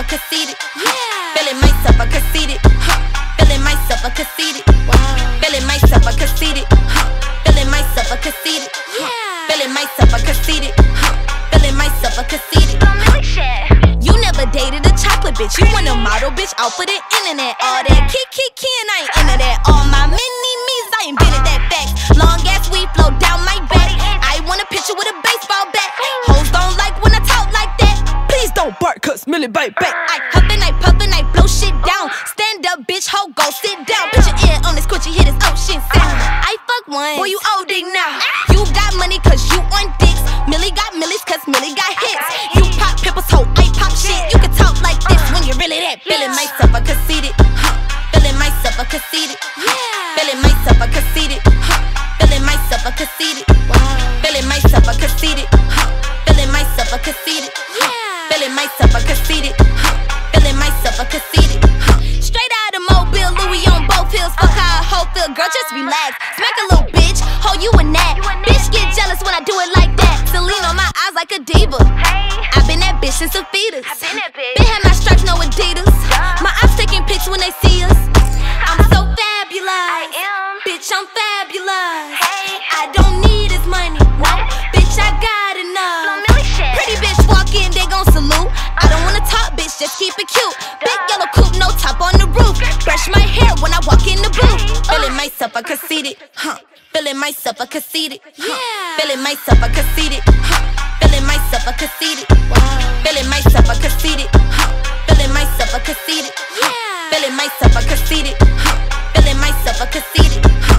I conceited. Yeah. Feeling myself, I conceited. Huh. Feeling myself, I conceited. Wow. Feeling myself, I conceited. Huh. Feeling myself, I conceited. Yeah. Feeling myself, I conceited. Huh. Feeling myself, I conceited. You never dated a chocolate bitch. You want a model bitch off of the internet. All that kick, kick, kin, I ain't internet. Don't bark, cause Milli bite back. I huffin', I puffin', I blow shit down. Stand up, bitch, ho, go sit down. Put your ear on this quitchy, hit his ocean sound. I fuck one, boy, you old dick now. You got money cause you on dicks. Milli got millies cause Milli got hits. You pop pimples, ho, I pop shit. You can talk like this when you're really that. Feeling myself, I conceited. Huh. Feeling myself, I conceited. Huh. Feeling myself, I conceited. Huh. Feeling myself, I conceited. How a hoe feel, girl, just relax. Smack a little bitch, hold you a nat. Bitch get jealous when I do it like that. Celine on my eyes like a diva. Hey. i been that bitch since the fetus. I been that bitch. Been had my stripes, no Adidas. My eyes taking pics when they see us. I'm so fabulous. I am. Bitch, I'm fabulous. Hey. I don't need his money. No, bitch, I got enough. Pretty bitch walk in, they gon' salute. I don't wanna talk, bitch, just keep it cute. Myself, I conceited, huh? Feeling myself, I conceited, huh? Feeling myself, I conceited, huh? Feeling myself, I conceited, Feeling myself, I conceited, huh? Feeling myself, I conceited, huh? Feeling myself, I conceited, huh? Feeling myself, I conceited.